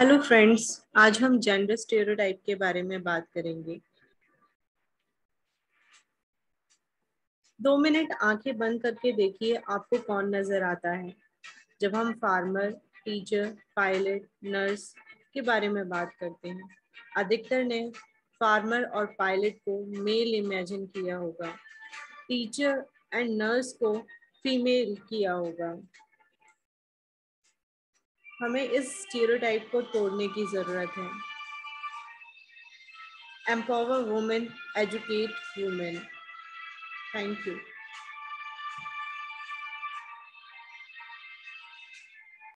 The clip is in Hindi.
हेलो फ्रेंड्स आज हम जेंडर स्टेरियोटाइप के बारे में बात करेंगे। दो मिनट आँखें बंद करके देखिए, आपको कौन नज़र आता है? जब हम फार्मर टीचर पायलट नर्स के बारे में बात करते हैं। अधिकतर ने फार्मर और पायलट को मेल इमेजिन किया होगा। टीचर एंड नर्स को फीमेल किया होगा। हमें इस स्टीरियोटाइप को तोड़ने की ज़रूरत है। Empower women educate women thank you